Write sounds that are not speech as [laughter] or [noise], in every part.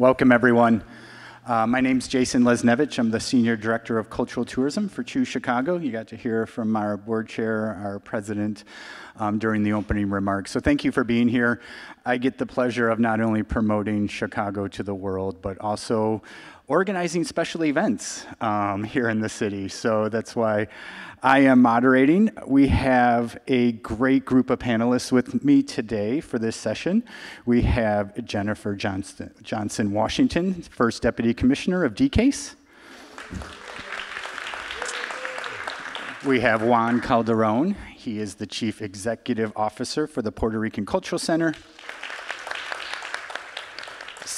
Welcome, everyone. Uh, my name's Jason Lesniewicz. I'm the Senior Director of Cultural Tourism for Choose Chicago. You got to hear from our board chair, our president, um, during the opening remarks. So thank you for being here. I get the pleasure of not only promoting Chicago to the world, but also organizing special events um, here in the city. So that's why I am moderating. We have a great group of panelists with me today for this session. We have Jennifer Johnston, Johnson Washington, First Deputy Commissioner of DCASE. We have Juan Calderon. He is the Chief Executive Officer for the Puerto Rican Cultural Center.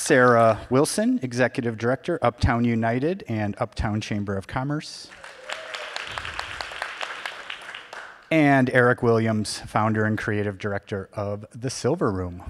Sarah Wilson, Executive Director, Uptown United and Uptown Chamber of Commerce. And Eric Williams, founder and creative director of The Silver Room.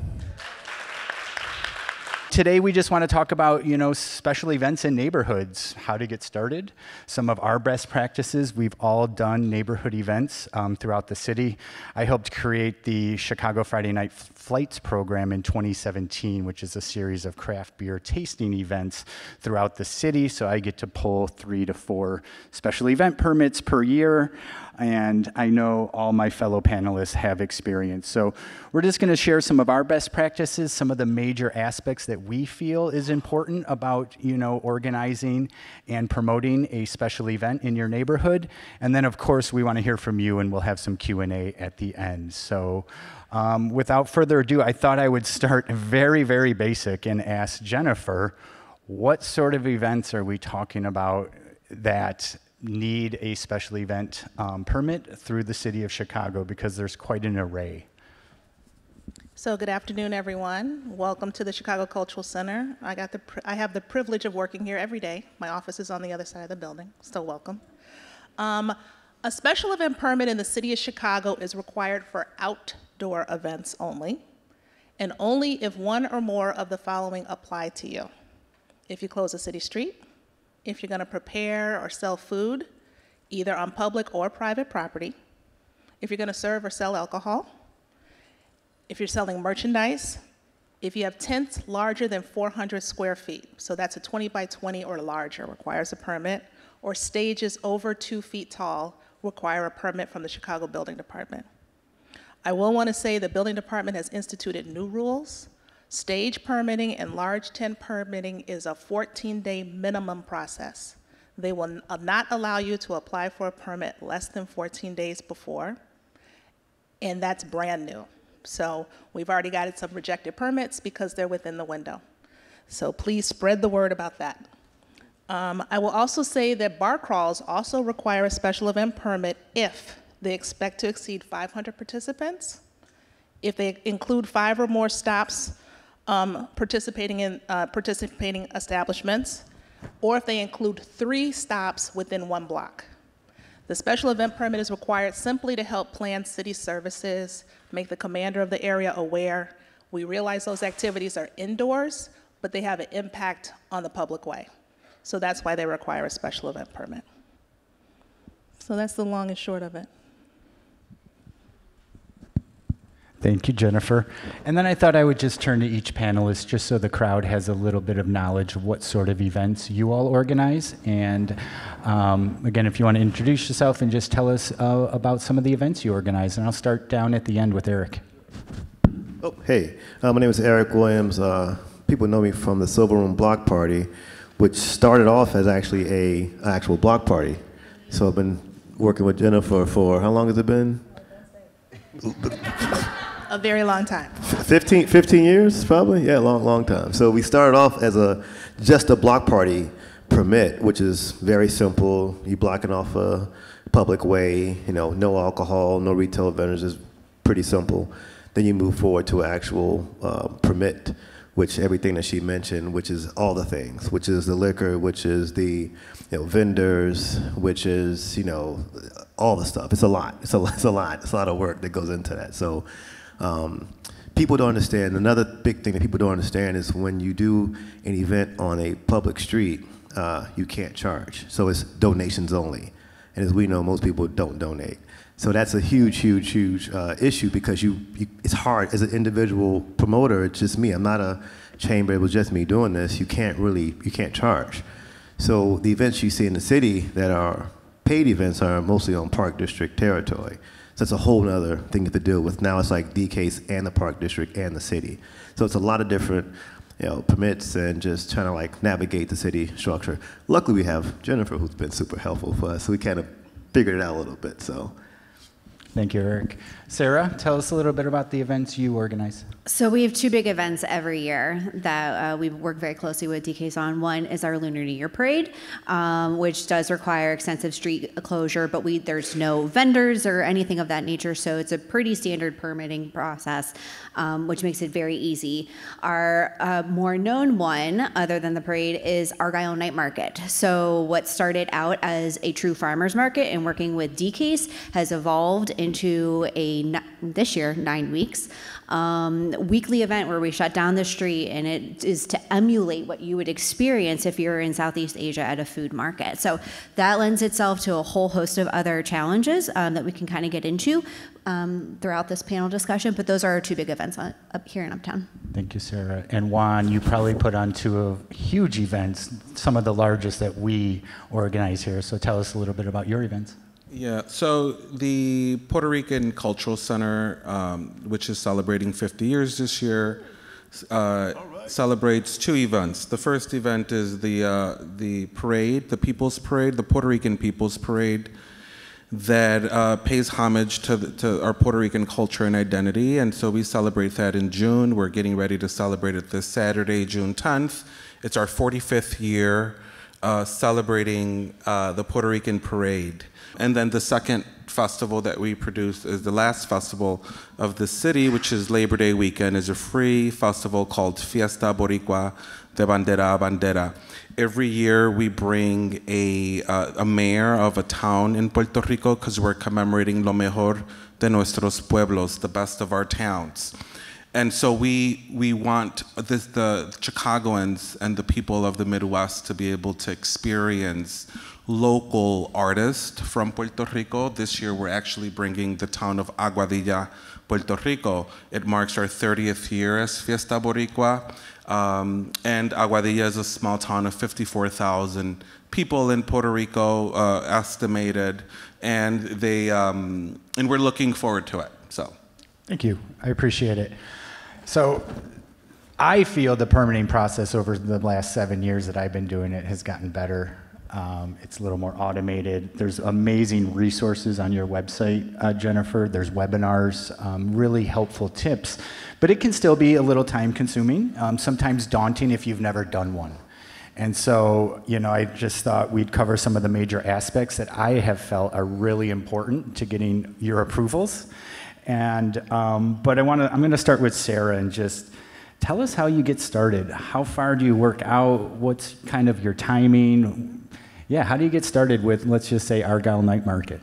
Today we just want to talk about, you know, special events in neighborhoods, how to get started, some of our best practices. We've all done neighborhood events um, throughout the city. I helped create the Chicago Friday Night Flights program in 2017, which is a series of craft beer tasting events throughout the city. So I get to pull three to four special event permits per year and I know all my fellow panelists have experience. So we're just going to share some of our best practices, some of the major aspects that we feel is important about, you know, organizing and promoting a special event in your neighborhood. And then of course we want to hear from you and we'll have some Q&A at the end. So um, without further ado, I thought I would start very, very basic and ask Jennifer, what sort of events are we talking about that need a special event um, permit through the city of Chicago because there's quite an array. So good afternoon, everyone. Welcome to the Chicago Cultural Center. I, got the I have the privilege of working here every day. My office is on the other side of the building, Still welcome. Um, a special event permit in the city of Chicago is required for outdoor events only, and only if one or more of the following apply to you. If you close a city street, if you're going to prepare or sell food, either on public or private property, if you're going to serve or sell alcohol, if you're selling merchandise, if you have tents larger than 400 square feet, so that's a 20 by 20 or larger, requires a permit, or stages over two feet tall require a permit from the Chicago Building Department. I will want to say the building department has instituted new rules Stage permitting and large tent permitting is a 14-day minimum process. They will uh, not allow you to apply for a permit less than 14 days before, and that's brand new. So we've already gotten some rejected permits because they're within the window. So please spread the word about that. Um, I will also say that bar crawls also require a special event permit if they expect to exceed 500 participants, if they include five or more stops um, participating in uh, participating establishments, or if they include three stops within one block. The special event permit is required simply to help plan city services, make the commander of the area aware. We realize those activities are indoors, but they have an impact on the public way. So that's why they require a special event permit. So that's the long and short of it. Thank you, Jennifer. And then I thought I would just turn to each panelist just so the crowd has a little bit of knowledge of what sort of events you all organize. And um, again, if you want to introduce yourself and just tell us uh, about some of the events you organize. And I'll start down at the end with Eric. Oh, hey. Uh, my name is Eric Williams. Uh, people know me from the Silver Room Block Party, which started off as actually a an actual block party. So I've been working with Jennifer for, how long has it been? [laughs] a very long time. 15, 15 years, probably? Yeah, long, long time. So we started off as a just a block party permit, which is very simple. You blocking off a public way, you know, no alcohol, no retail vendors is pretty simple. Then you move forward to an actual uh, permit, which everything that she mentioned, which is all the things, which is the liquor, which is the you know, vendors, which is you know all the stuff. It's a lot. It's a, [laughs] it's a lot. It's a lot of work that goes into that. So um, people don't understand, another big thing that people don't understand is when you do an event on a public street, uh, you can't charge. So it's donations only. And as we know, most people don't donate. So that's a huge, huge, huge uh, issue because you, you, it's hard as an individual promoter. It's just me. I'm not a chamber, it was just me doing this, you can't really, you can't charge. So the events you see in the city that are paid events are mostly on Park District territory. So it's a whole other thing to deal with. Now it's like DCASE and the Park District and the city. So it's a lot of different you know, permits and just trying to like navigate the city structure. Luckily, we have Jennifer, who's been super helpful for us. So we kind of figured it out a little bit. So Thank you, Eric. Sarah, tell us a little bit about the events you organize. So we have two big events every year that uh, we work very closely with DCASE on. One is our Lunar New Year Parade, um, which does require extensive street closure, but we there's no vendors or anything of that nature, so it's a pretty standard permitting process, um, which makes it very easy. Our uh, more known one, other than the parade, is Argyle Night Market. So what started out as a true farmers market and working with DCASE has evolved into a this year nine weeks um, weekly event where we shut down the street, and it is to emulate what you would experience if you're in Southeast Asia at a food market. So that lends itself to a whole host of other challenges um, that we can kind of get into um, throughout this panel discussion. But those are our two big events on, up here in Uptown. Thank you, Sarah. And Juan, you probably put on two huge events, some of the largest that we organize here. So tell us a little bit about your events. Yeah, so the Puerto Rican Cultural Center, um, which is celebrating 50 years this year, uh, right. celebrates two events. The first event is the uh, the parade, the People's Parade, the Puerto Rican People's Parade, that uh, pays homage to, the, to our Puerto Rican culture and identity. And so we celebrate that in June. We're getting ready to celebrate it this Saturday, June 10th. It's our 45th year uh, celebrating uh, the Puerto Rican Parade. And then the second festival that we produce is the last festival of the city, which is Labor Day weekend, is a free festival called Fiesta Boricua de Bandera a Bandera. Every year we bring a, uh, a mayor of a town in Puerto Rico because we're commemorating lo mejor de nuestros pueblos, the best of our towns. And so we, we want this, the Chicagoans and the people of the Midwest to be able to experience local artist from Puerto Rico. This year, we're actually bringing the town of Aguadilla, Puerto Rico. It marks our 30th year as Fiesta Boricua. Um, and Aguadilla is a small town of 54,000 people in Puerto Rico, uh, estimated, and they um, and we're looking forward to it. So, thank you. I appreciate it. So, I feel the permitting process over the last seven years that I've been doing it has gotten better. Um, it's a little more automated. There's amazing resources on your website, uh, Jennifer. There's webinars, um, really helpful tips. But it can still be a little time consuming, um, sometimes daunting if you've never done one. And so, you know, I just thought we'd cover some of the major aspects that I have felt are really important to getting your approvals. And, um, but I want to, I'm going to start with Sarah and just tell us how you get started. How far do you work out? What's kind of your timing? Yeah, how do you get started with, let's just say, Argyle Night Market?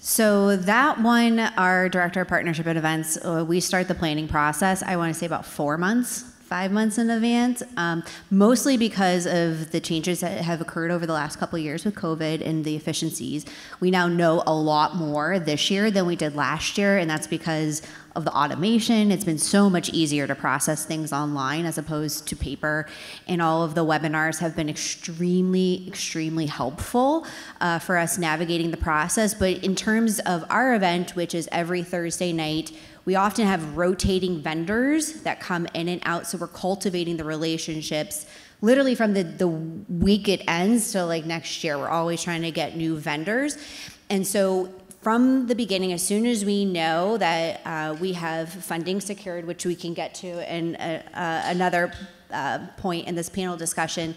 So that one, our director of partnership and events, uh, we start the planning process. I want to say about four months five months in advance, um, mostly because of the changes that have occurred over the last couple of years with COVID and the efficiencies. We now know a lot more this year than we did last year, and that's because of the automation. It's been so much easier to process things online as opposed to paper. And all of the webinars have been extremely, extremely helpful uh, for us navigating the process. But in terms of our event, which is every Thursday night, we often have rotating vendors that come in and out, so we're cultivating the relationships literally from the, the week it ends to like next year. We're always trying to get new vendors. And so from the beginning, as soon as we know that uh, we have funding secured, which we can get to in uh, uh, another uh, point in this panel discussion,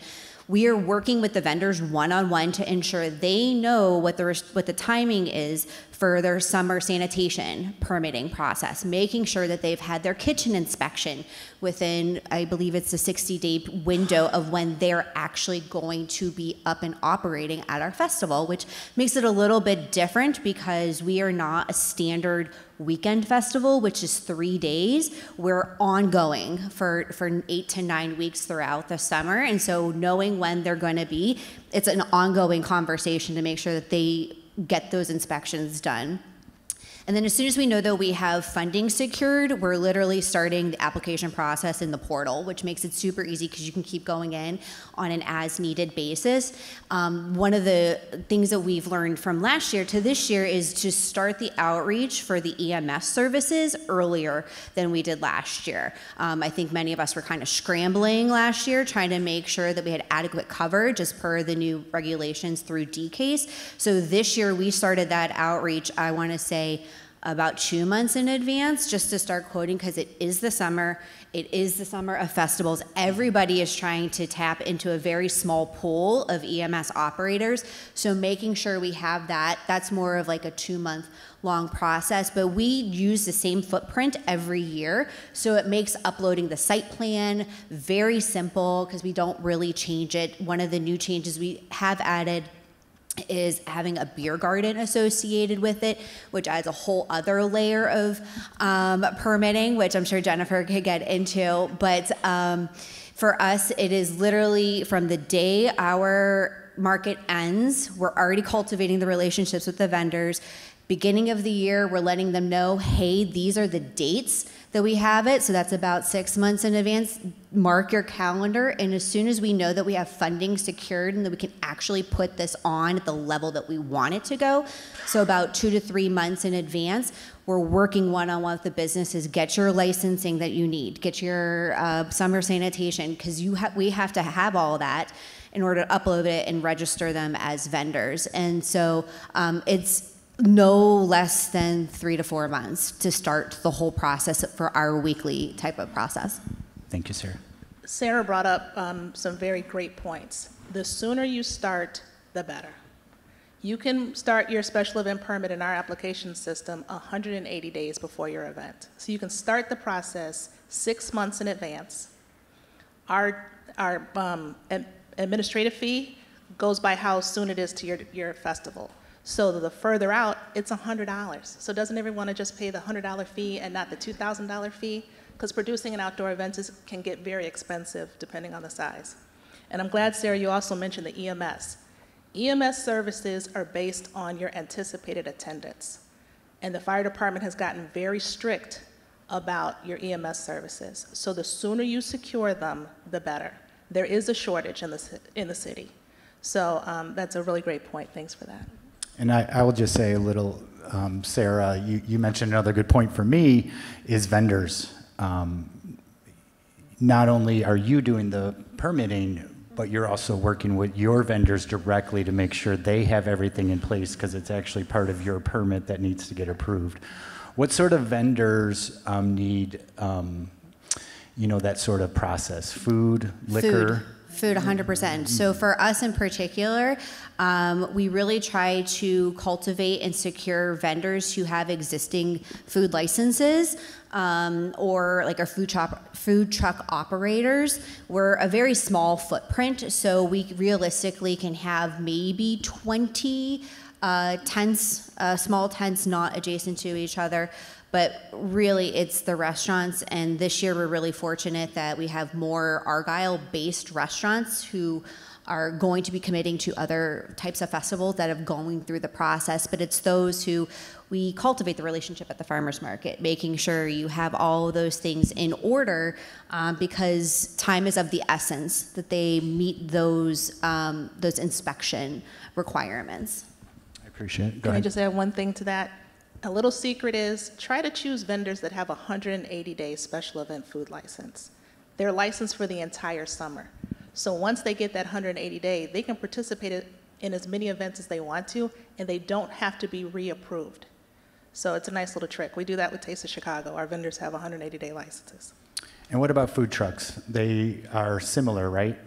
we are working with the vendors one on one to ensure they know what the what the timing is for their summer sanitation permitting process, making sure that they've had their kitchen inspection within, I believe it's a 60 day window of when they're actually going to be up and operating at our festival, which makes it a little bit different because we are not a standard weekend festival, which is three days. We're ongoing for, for eight to nine weeks throughout the summer. And so knowing when they're going to be, it's an ongoing conversation to make sure that they get those inspections done. And then as soon as we know that we have funding secured, we're literally starting the application process in the portal, which makes it super easy because you can keep going in on an as needed basis. Um, one of the things that we've learned from last year to this year is to start the outreach for the EMS services earlier than we did last year. Um, I think many of us were kind of scrambling last year, trying to make sure that we had adequate coverage as per the new regulations through DCASE. So this year we started that outreach, I want to say, about two months in advance just to start quoting because it is the summer. It is the summer of festivals. Everybody is trying to tap into a very small pool of EMS operators. So making sure we have that, that's more of like a two month long process. But we use the same footprint every year. So it makes uploading the site plan very simple because we don't really change it. One of the new changes we have added is having a beer garden associated with it, which adds a whole other layer of um, permitting, which I'm sure Jennifer could get into. But um, for us, it is literally from the day our market ends, we're already cultivating the relationships with the vendors. Beginning of the year, we're letting them know, hey, these are the dates that we have it. So that's about six months in advance. Mark your calendar. And as soon as we know that we have funding secured and that we can actually put this on at the level that we want it to go, so about two to three months in advance, we're working one on one with the businesses. Get your licensing that you need, get your uh, summer sanitation, because you ha- we have to have all that in order to upload it and register them as vendors. And so um, it's no less than three to four months to start the whole process for our weekly type of process. Thank you, Sarah. Sarah brought up um, some very great points. The sooner you start, the better. You can start your special event permit in our application system 180 days before your event. So you can start the process six months in advance. Our, our um, administrative fee goes by how soon it is to your, your festival. So the further out, it's $100. So doesn't everyone want to just pay the $100 fee and not the $2,000 fee? Because producing an outdoor event is, can get very expensive depending on the size. And I'm glad, Sarah, you also mentioned the EMS. EMS services are based on your anticipated attendance. And the fire department has gotten very strict about your EMS services. So the sooner you secure them, the better. There is a shortage in the, in the city. So um, that's a really great point. Thanks for that. And I, I will just say a little, um, Sarah, you, you mentioned another good point for me is vendors. Um, not only are you doing the permitting, but you're also working with your vendors directly to make sure they have everything in place because it's actually part of your permit that needs to get approved. What sort of vendors um, need, um, you know, that sort of process? Food, liquor? Food, food 100%. So for us in particular, um, we really try to cultivate and secure vendors who have existing food licenses um, or like our food truck, food truck operators. We're a very small footprint, so we realistically can have maybe 20 uh, tents, uh, small tents not adjacent to each other. But really, it's the restaurants. And this year, we're really fortunate that we have more Argyle based restaurants who are going to be committing to other types of festivals that have going through the process. But it's those who we cultivate the relationship at the farmers market, making sure you have all of those things in order um, because time is of the essence that they meet those, um, those inspection requirements. I appreciate it. Go Can I just add one thing to that? A little secret is try to choose vendors that have a 180 day special event food license. They're licensed for the entire summer. So once they get that 180 day, they can participate in as many events as they want to, and they don't have to be reapproved. So it's a nice little trick. We do that with Taste of Chicago. Our vendors have 180 day licenses. And what about food trucks? They are similar, right,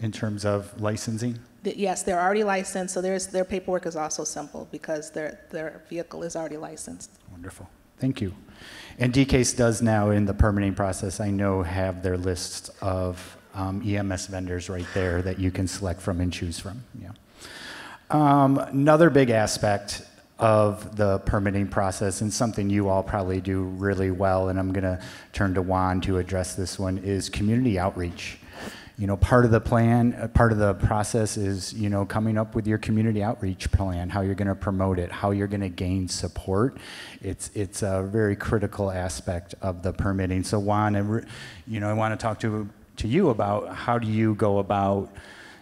in terms of licensing? Yes, they're already licensed, so there's, their paperwork is also simple because their, their vehicle is already licensed. Wonderful. Thank you. And DCASE does now, in the permitting process, I know, have their lists of um, EMS vendors right there that you can select from and choose from. Yeah. Um, another big aspect of the permitting process, and something you all probably do really well, and I'm going to turn to Juan to address this one, is community outreach. You know, part of the plan, uh, part of the process is, you know, coming up with your community outreach plan, how you're going to promote it, how you're going to gain support. It's, it's a very critical aspect of the permitting. So Juan, I you know, I want to talk to, to you about how do you go about,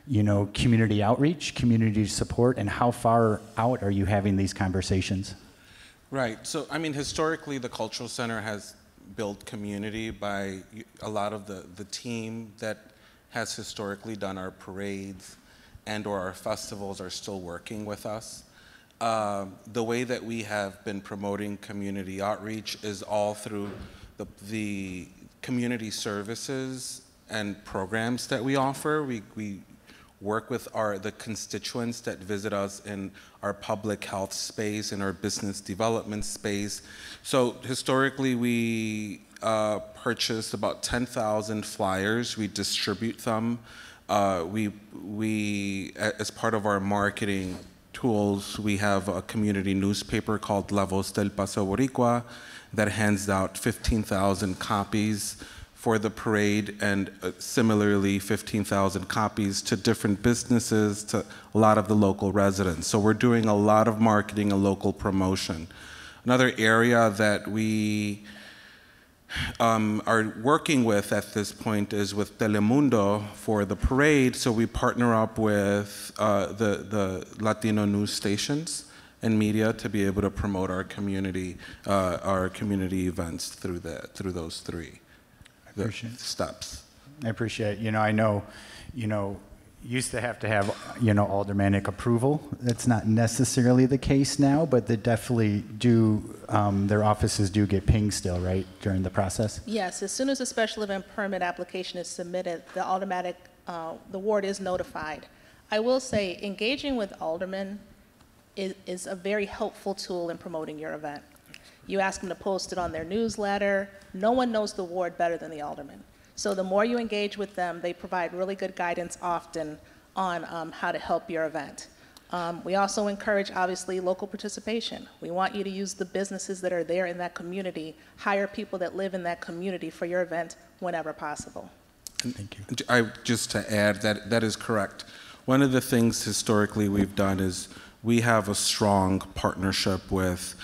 you know, community outreach, community support, and how far out are you having these conversations? Right. So, I mean, historically, the Cultural Center has built community by a lot of the, the team that has historically done our parades and or our festivals are still working with us. Uh, the way that we have been promoting community outreach is all through the, the community services and programs that we offer. We, we work with our the constituents that visit us in our public health space, in our business development space. So historically, we uh, purchase about 10,000 flyers. We distribute them. Uh, we, we, as part of our marketing tools, we have a community newspaper called La Voz del Paseo Boricua that hands out 15,000 copies for the parade and uh, similarly 15,000 copies to different businesses, to a lot of the local residents. So we're doing a lot of marketing and local promotion. Another area that we um, are working with at this point is with Telemundo for the parade. So we partner up with uh, the, the Latino news stations and media to be able to promote our community, uh, our community events through the through those three appreciate steps. I appreciate. You know, I know, you know, used to have to have, you know, aldermanic approval. That's not necessarily the case now, but they definitely do, um, their offices do get pinged still, right, during the process? Yes, as soon as a special event permit application is submitted, the automatic, uh, the ward is notified. I will say, engaging with aldermen is, is a very helpful tool in promoting your event. You ask them to post it on their newsletter. No one knows the ward better than the alderman. So the more you engage with them, they provide really good guidance often on um, how to help your event. Um, we also encourage, obviously, local participation. We want you to use the businesses that are there in that community, hire people that live in that community for your event whenever possible. Thank you. I, just to add that that is correct. One of the things historically we've done is we have a strong partnership with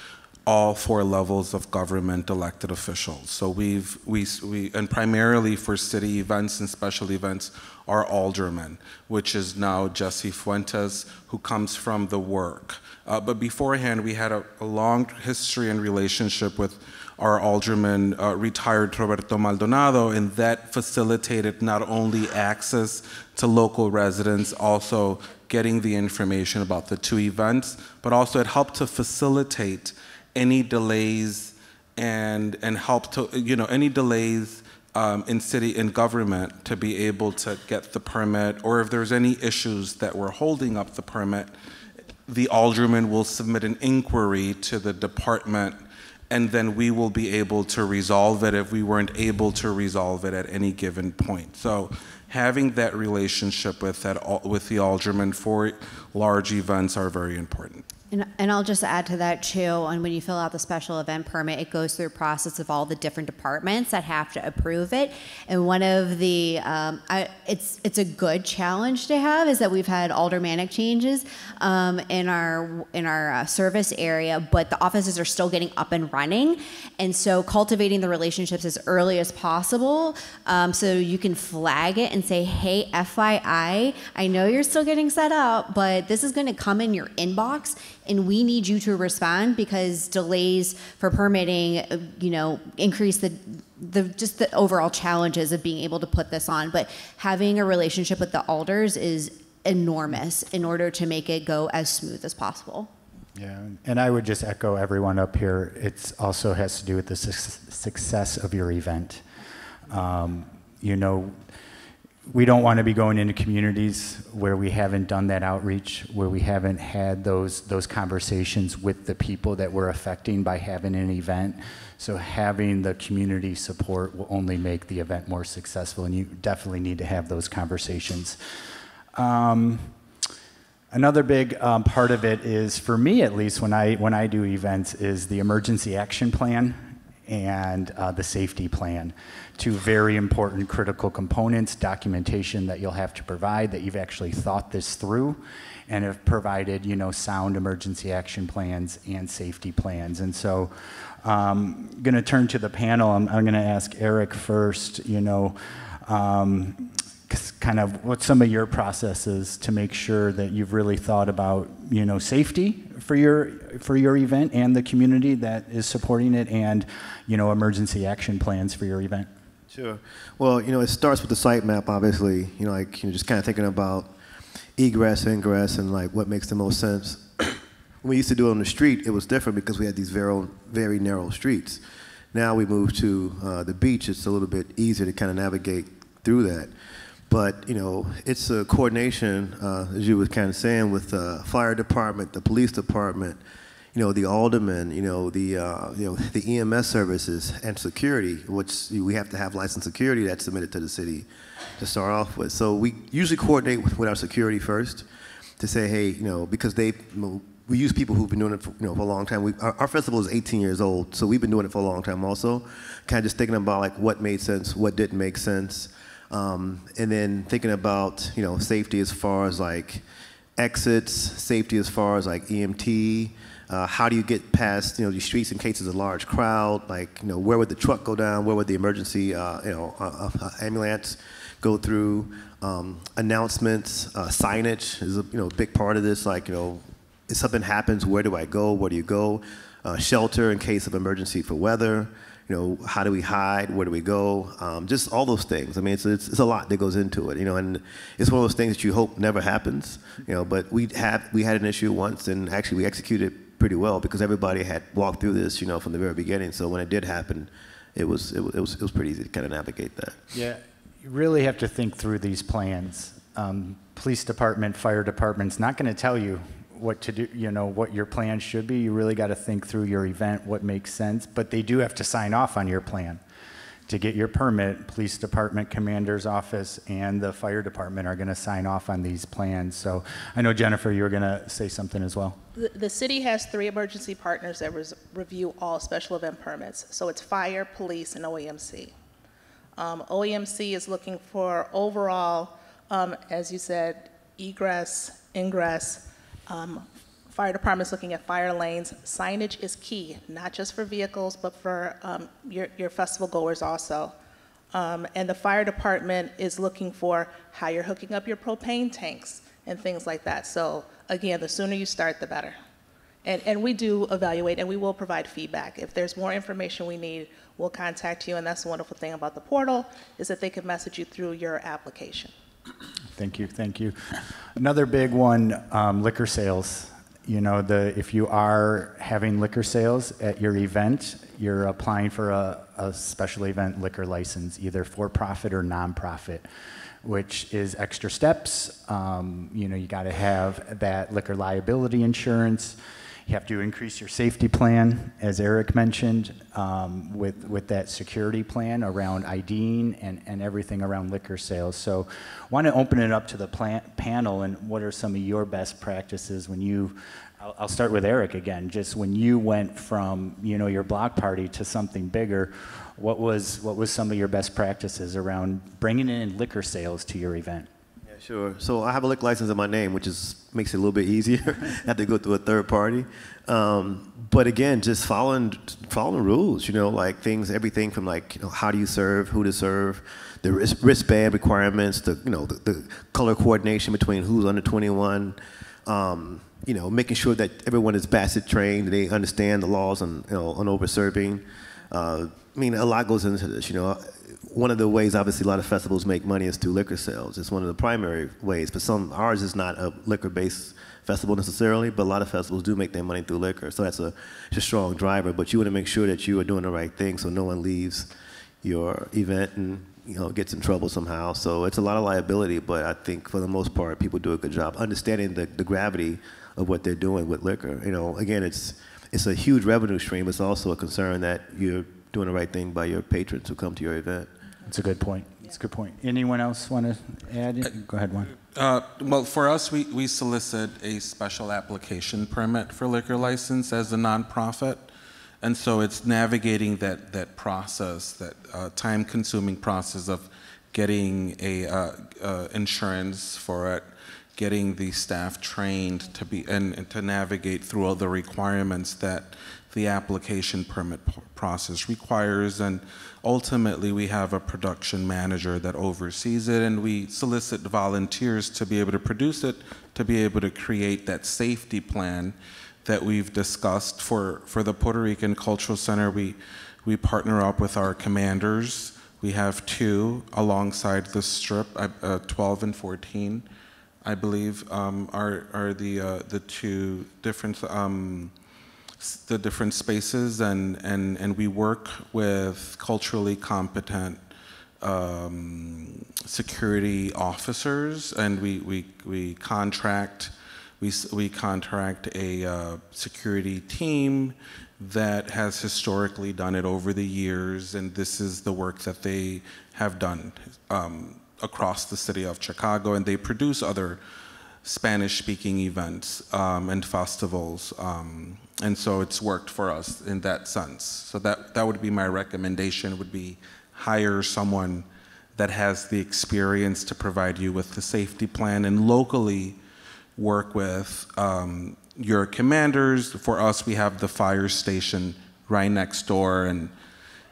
all four levels of government elected officials. So we've, we, we, and primarily for city events and special events, our alderman, which is now Jesse Fuentes, who comes from the work. Uh, but beforehand, we had a, a, long history and relationship with our alderman, uh, retired Roberto Maldonado, and that facilitated not only access to local residents, also getting the information about the two events, but also it helped to facilitate any delays and and help to you know any delays um, in city in government to be able to get the permit or if there's any issues that were holding up the permit the alderman will submit an inquiry to the department and then we will be able to resolve it if we weren't able to resolve it at any given point. So having that relationship with that with the alderman for large events are very important and, and I'll just add to that too, and when you fill out the special event permit, it goes through a process of all the different departments that have to approve it. And one of the, um, I, it's it's a good challenge to have is that we've had aldermanic changes um, in our in our uh, service area, but the offices are still getting up and running, and so cultivating the relationships as early as possible, um, so you can flag it and say, hey, FYI, I know you're still getting set up, but this is going to come in your inbox and we need you to respond because delays for permitting, you know, increase the the just the overall challenges of being able to put this on. But having a relationship with the alders is enormous in order to make it go as smooth as possible. Yeah, and I would just echo everyone up here. It also has to do with the su success of your event. Um, you know, we don't want to be going into communities where we haven't done that outreach, where we haven't had those those conversations with the people that we're affecting by having an event. So having the community support will only make the event more successful, and you definitely need to have those conversations. Um, another big um, part of it is, for me at least, when I when I do events, is the emergency action plan and uh, the safety plan. Two very important critical components, documentation that you'll have to provide that you've actually thought this through and have provided, you know, sound emergency action plans and safety plans. And so I'm going to turn to the panel. I'm, I'm going to ask Eric first, you know, um, kind of what some of your processes to make sure that you've really thought about you know safety for your for your event and the community that is supporting it and you know emergency action plans for your event Sure. Well, you know, it starts with the site map, obviously. You know, like you know, just kind of thinking about egress, ingress, and like what makes the most sense. when we used to do it on the street, it was different because we had these very, very narrow streets. Now we move to uh, the beach. It's a little bit easier to kind of navigate through that. But you know, it's a coordination, uh, as you were kind of saying, with the fire department, the police department, you know, the aldermen, you know, the uh, you know the EMS services and security, which we have to have licensed security that's submitted to the city to start off with. So we usually coordinate with, with our security first to say, hey, you know, because they we use people who've been doing it for, you know, for a long time. We, our, our, festival is 18 years old, so we've been doing it for a long time also. Kind of just thinking about like what made sense, what didn't make sense, um, and then thinking about you know safety as far as like exits, safety as far as like EMT. Uh, how do you get past you know these streets in case there's a large crowd? Like you know where would the truck go down? Where would the emergency uh, you know uh, uh ambulance go through? Um, announcements, uh, signage is a you know big part of this. Like you know if something happens, where do I go? Where do you go? Uh, shelter in case of emergency for weather you know, how do we hide? Where do we go? Um, just all those things. I mean, it's, it's, it's, a lot that goes into it, you know, and it's one of those things that you hope never happens, you know, but we had, we had an issue once and actually we executed pretty well because everybody had walked through this, you know, from the very beginning. So when it did happen, it was, it, it was, it was pretty easy to kind of navigate that. Yeah, you really have to think through these plans. Um, police department, fire department's not going to tell you what to do, you know, what your plan should be. You really got to think through your event, what makes sense. But they do have to sign off on your plan. To get your permit, police department, commander's office, and the fire department are going to sign off on these plans. So I know, Jennifer, you were going to say something as well. The, the city has three emergency partners that res- review all special event permits. So it's fire, police, and OEMC. Um, OEMC is looking for overall, um, as you said, egress, ingress, um, fire department's looking at fire lanes. Signage is key, not just for vehicles, but for um, your, your festival goers also. Um, and the fire department is looking for how you're hooking up your propane tanks and things like that. So again, the sooner you start, the better. And, and we do evaluate and we will provide feedback. If there's more information we need, we'll contact you. And that's the wonderful thing about the portal is that they can message you through your application. Thank you, thank you. Another big one, um, liquor sales. You know, the if you are having liquor sales at your event, you're applying for a, a special event liquor license, either for profit or nonprofit, which is extra steps. Um, you know, you got to have that liquor liability insurance. You have to increase your safety plan, as Eric mentioned, um, with, with that security plan around IDing and, and everything around liquor sales. So want to open it up to the panel and what are some of your best practices when you, I'll, I'll start with Eric again, just when you went from, you know, your block party to something bigger, what was, what was some of your best practices around bringing in liquor sales to your event? Sure. So I have a liquor license in my name, which is makes it a little bit easier. [laughs] I have to go through a third party. Um, but again, just following following rules. You know, like things, everything from like you know, how do you serve, who to serve, the wrist, wristband requirements, the you know the, the color coordination between who's under 21. Um, you know, making sure that everyone is BASSET trained, they understand the laws on you know on over serving. Uh, I mean, a lot goes into this. You know, one of the ways, obviously, a lot of festivals make money is through liquor sales. It's one of the primary ways. But some ours is not a liquor-based festival necessarily, but a lot of festivals do make their money through liquor. So that's a, a strong driver. But you want to make sure that you are doing the right thing, so no one leaves your event and you know gets in trouble somehow. So it's a lot of liability. But I think for the most part, people do a good job understanding the, the gravity of what they're doing with liquor. You know, again, it's it's a huge revenue stream. It's also a concern that you're doing the right thing by your patrons who come to your event. That's a good point. That's a good point. Anyone else want to add? Go ahead, Juan. Uh, well, for us, we, we solicit a special application permit for liquor license as a nonprofit. and so it's navigating that that process, that uh, time-consuming process of getting a uh, uh, insurance for it, getting the staff trained to be and, and to navigate through all the requirements that the application permit process requires and ultimately we have a production manager that oversees it and we solicit volunteers to be able to produce it to be able to create that safety plan that we've discussed. For, for the Puerto Rican Cultural Center we we partner up with our commanders. We have two alongside the strip uh, uh, 12 and 14 I believe um, are are the uh, the two different um, the different spaces and and and we work with culturally competent um, security officers and we we we contract we we contract a uh, security team that has historically done it over the years and this is the work that they have done um, across the city of Chicago, and they produce other Spanish-speaking events um, and festivals. And so it's worked for us in that sense. So that that would be my recommendation: would be hire someone that has the experience to provide you with the safety plan, and locally work with um, your commanders. For us, we have the fire station right next door, and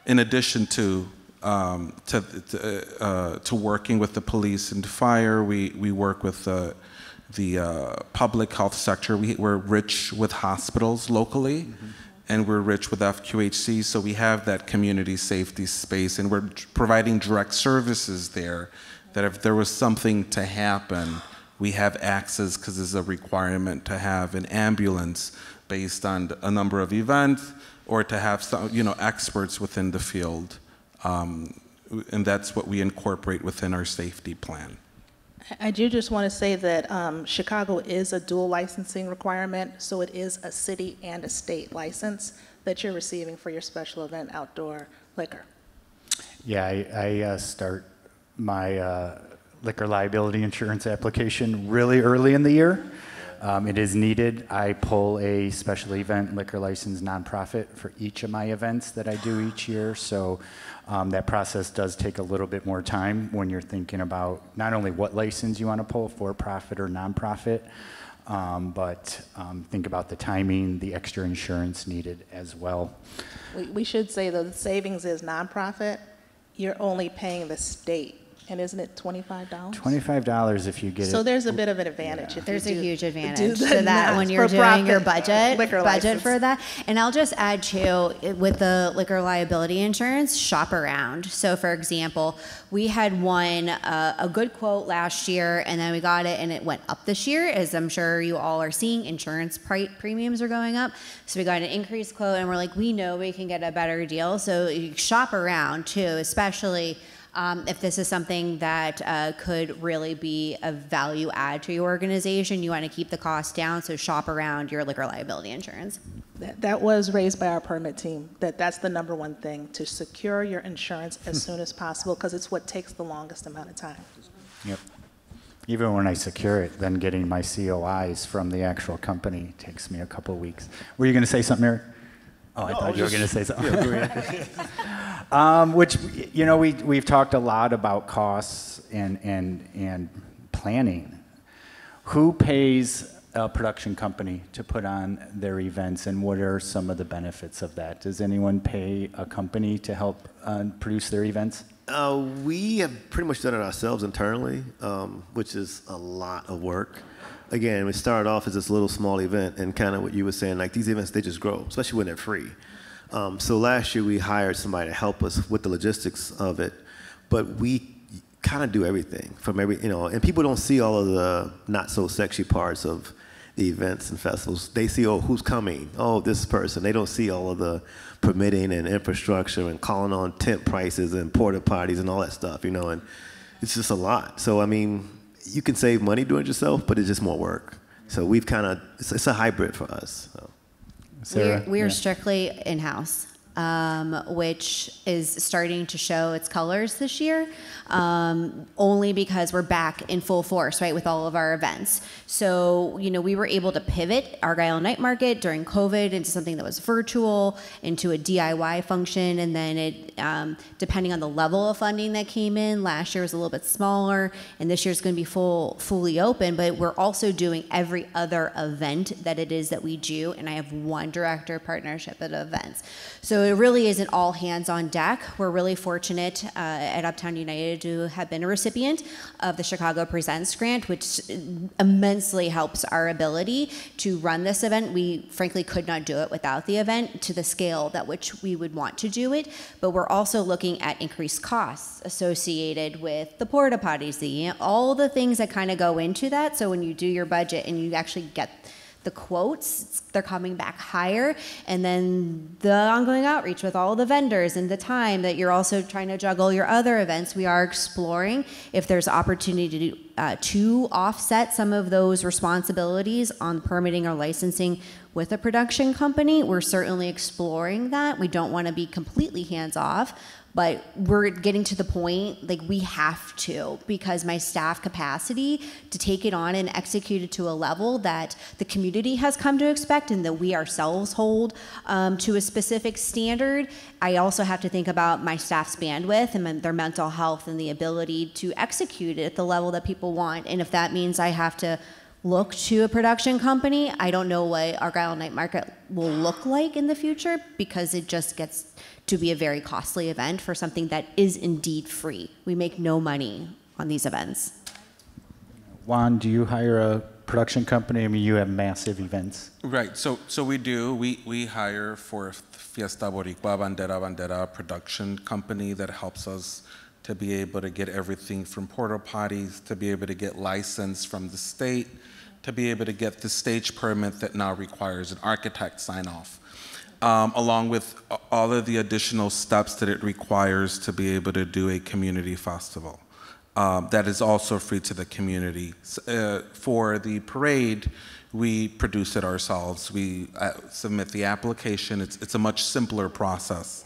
in addition to um, to to, uh, to working with the police and fire, we we work with the the uh, public health sector. We, we're rich with hospitals locally, and we're rich with FQHC. So we have that community safety space, and we're providing direct services there. That if there was something to happen, we have access because there's a requirement to have an ambulance based on a number of events, or to have some, you know, experts within the field. Um, and that's what we incorporate within our safety plan. I do just want to say that um, Chicago is a dual licensing requirement, so it is a city and a state license that you're receiving for your special event outdoor liquor. Yeah, I, I uh, start my uh, liquor liability insurance application really early in the year. Um, it is needed. I pull a special event liquor license nonprofit for each of my events that I do each year. So um, that process does take a little bit more time when you're thinking about not only what license you want to pull, for profit or nonprofit, um, but um, think about the timing, the extra insurance needed as well. We, we should say the savings is nonprofit, you're only paying the state, and isn't it twenty-five dollars? Twenty-five dollars if you get it. So there's a bit of an advantage if you There's a do- huge do advantage the to that when you're doing your not-for-profit budget liquor budget license. for that. And I'll just add too it- with the liquor liability insurance, shop around. So for example, we had one uh, a good quote last year, and then we got it, and it went up this year, as I'm sure you all are seeing. Insurance pri- premiums are going up, so we got an increased quote, and we're like, we know we can get a better deal. So you shop around too, especially um, if this is something that uh, could really be a value add to your organization, you want to keep the cost down, so shop around your liquor liability insurance. That, that was raised by our permit team, that that's the number one thing, to secure your insurance as soon as possible, because it's what takes the longest amount of time. Yep. Even when I secure it, then getting my COIs from the actual company takes me a couple weeks. Were you going to say something, Eric? Oh, I thought you were going to say something. [laughs] um, which, you know, we, we've talked a lot about costs and, and, and planning. Who pays a production company to put on their events, and what are some of the benefits of that? Does anyone pay a company to help uh, produce their events? Uh, we have pretty much done it ourselves internally, um, which is a lot of work. Again, we started off as this little small event, and kind of what you were saying, like these events, they just grow, especially when they're free. Um, so last year we hired somebody to help us with the logistics of it, but we kind of do everything from every, you know, and people don't see all of the not so sexy parts of the events and festivals. They see, oh, who's coming? Oh, this person. They don't see all of the permitting and infrastructure and calling on tent prices and porta potties and all that stuff, you know, and it's just a lot. So, I mean, you can save money doing it yourself, but it's just more work. So we've kind of, it's, it's a hybrid for us. So. Sarah? we're we're Yeah. strictly in house. Um, which is starting to show its colors this year, um, only because we're back in full force, right, with all of our events. So, you know, we were able to pivot Argyle Night Market during COVID into something that was virtual, into a DIY function, and then it, um, depending on the level of funding that came in, last year was a little bit smaller, and this year's going to be full, fully open. But we're also doing every other event that it is that we do, and I have one director partnership at events. So it really is an all hands on deck. We're really fortunate uh, at Uptown United to have been a recipient of the Chicago Presents grant, which immensely helps our ability to run this event. We frankly could not do it without the event to the scale that which we would want to do it. But we're also looking at increased costs associated with the porta potties, the all the things that kind of go into that. So when you do your budget and you actually get the quotes, they're coming back higher. And then the ongoing outreach with all the vendors and the time that you're also trying to juggle your other events, we are exploring if there's opportunity to, uh, to offset some of those responsibilities on permitting or licensing with a production company. We're certainly exploring that. We don't want to be completely hands off, but we're getting to the point like we have to because my staff capacity to take it on and execute it to a level that the community has come to expect and that we ourselves hold um, to a specific standard i also have to think about my staff's bandwidth and their mental health and the ability to execute it at the level that people want and if that means i have to look to a production company. I don't know what Argyle Night Market will look like in the future because it just gets to be a very costly event for something that is indeed free. We make no money on these events. Juan, do you hire a production company? I mean, you have massive events. Right. So so we do. We we hire for Fiesta Boricua Bandera Bandera production company that helps us to be able to get everything from porta potties, to be able to get license from the state, to be able to get the stage permit that now requires an architect sign off um, along with all of the additional steps that it requires to be able to do a community festival. Um, that is also free to the community. Uh, for the parade, we produce it ourselves. We uh, submit the application. It's, it's a much simpler process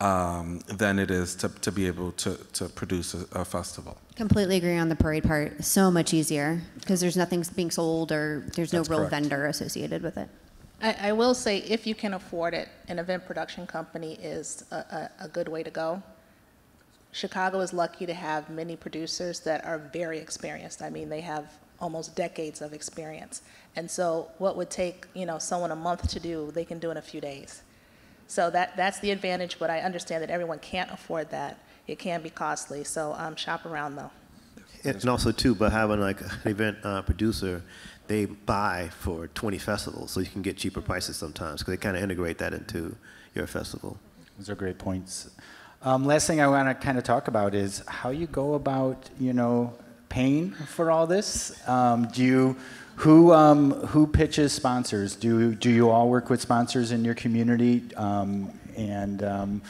um, than it is to, to be able to, to produce a, a festival. Completely agree on the parade part. So much easier because there's nothing being sold or there's no That's real correct. vendor associated with it. I, I will say, if you can afford it, an event production company is a, a, a good way to go. Chicago is lucky to have many producers that are very experienced. I mean, they have almost decades of experience. And so what would take, you know, someone a month to do, they can do in a few days. So that, that's the advantage, but I understand that everyone can't afford that. It can be costly, so um, shop around though. And also too, by having like an event uh, producer, they buy for 20 festivals, so you can get cheaper prices sometimes because they kind of integrate that into your festival. Those are great points. Um, last thing I want to kind of talk about is how you go about, you know, paying for all this. Um, do you, who, um, who pitches sponsors? Do, do you all work with sponsors in your community? Um, and, um,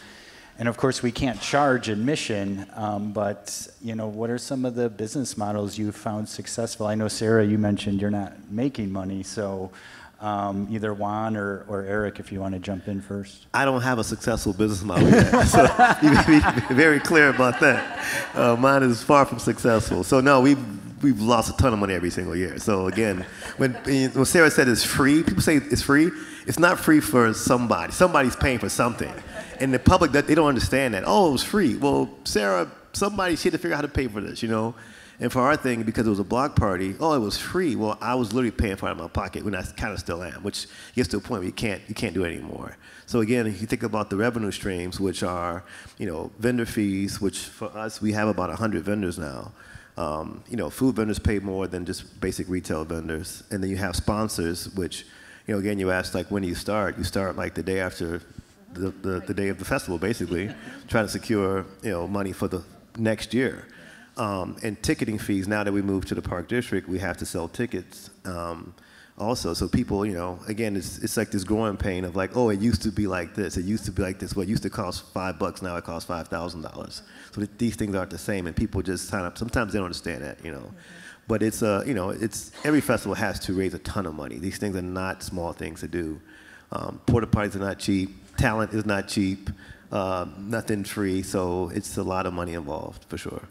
and of course, we can't charge admission, um, but you know, what are some of the business models you found successful? I know Sarah, you mentioned you're not making money, so um, either Juan or, or Eric, if you want to jump in first. I don't have a successful business model yet, [laughs] so you can be very clear about that. Uh, mine is far from successful. So no, we've we've lost a ton of money every single year. So again, when when Sarah said it's free, people say it's free. It's not free for somebody. Somebody's paying for something, and the public that they don't understand that. Oh, it was free. Well, Sarah, somebody she had to figure out how to pay for this, you know. And for our thing, because it was a block party, oh, it was free. Well, I was literally paying for it out of my pocket, when I kind of still am, which gets to a point where you can't you can't do it anymore. So again, if you think about the revenue streams, which are you know vendor fees, which for us we have about 100 vendors now. Um, you know, food vendors pay more than just basic retail vendors, and then you have sponsors, which you know again you asked like when do you start? You start like the day after the, the, the day of the festival, basically, [laughs] trying to secure you know money for the next year. Um, and ticketing fees. Now that we moved to the Park District, we have to sell tickets um, also. So people, you know, again, it's, it's like this growing pain of like, oh, it used to be like this. It used to be like this. Well, it used to cost five bucks. Now it costs five thousand dollars. So th- these things aren't the same, and people just sign up. Sometimes they don't understand that, you know. But it's uh, you know, it's every festival has to raise a ton of money. These things are not small things to do. Um, porta potties are not cheap. Talent is not cheap. Uh, nothing free. So it's a lot of money involved for sure.